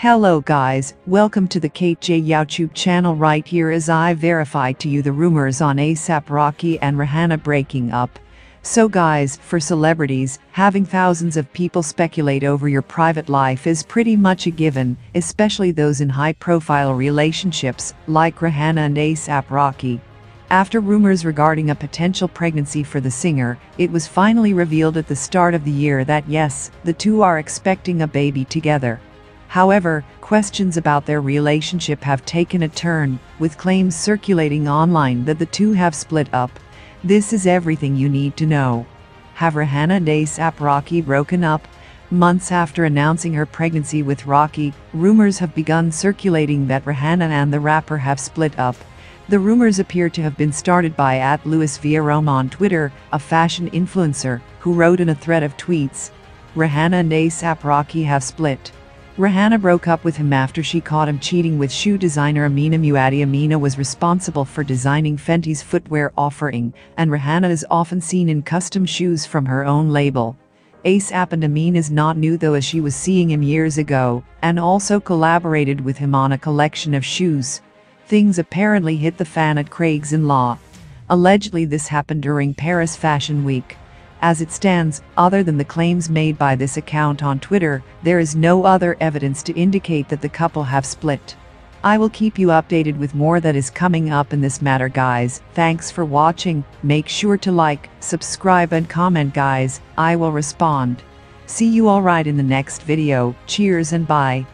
Hello guys, welcome to the Cate J YouTube channel right here as I verify to you the rumors on ASAP Rocky and Rihanna breaking up. So guys, for celebrities, having thousands of people speculate over your private life is pretty much a given, especially those in high-profile relationships, like Rihanna and ASAP Rocky. After rumors regarding a potential pregnancy for the singer, it was finally revealed at the start of the year that yes, the two are expecting a baby together. However, questions about their relationship have taken a turn, with claims circulating online that the two have split up. This is everything you need to know. Have Rihanna and ASAP Rocky broken up? Months after announcing her pregnancy with Rocky, rumors have begun circulating that Rihanna and the rapper have split up. The rumors appear to have been started by at Louis Rome on Twitter, a fashion influencer, who wrote in a thread of tweets, Rihanna and ASAP Rocky have split. Rihanna broke up with him after she caught him cheating with shoe designer Amina Muaddi. Amina was responsible for designing Fenty's footwear offering, and Rihanna is often seen in custom shoes from her own label. ASAP and Amin is not new though as she was seeing him years ago, and also collaborated with him on a collection of shoes. Things apparently hit the fan at Craig's in LA. Allegedly this happened during Paris Fashion Week. As it stands, other than the claims made by this account on Twitter, there is no other evidence to indicate that the couple have split. I will keep you updated with more that is coming up in this matter guys. Thanks for watching. Make sure to like, subscribe and comment guys. I will respond. See you alright in the next video. Cheers and bye.